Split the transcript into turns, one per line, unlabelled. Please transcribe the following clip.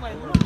my lord.